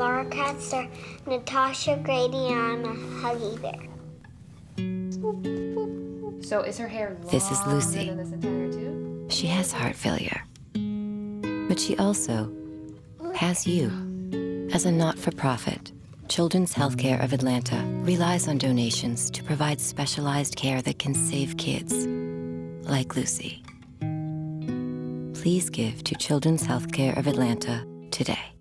our cats are Natasha, Grady, and a Huggy Bear. So is her hair long? This is Lucy. this? She has heart failure. But she also has you. As a not for profit, Children's Healthcare of Atlanta relies on donations to provide specialized care that can save kids, like Lucy. Please give to Children's Healthcare of Atlanta today.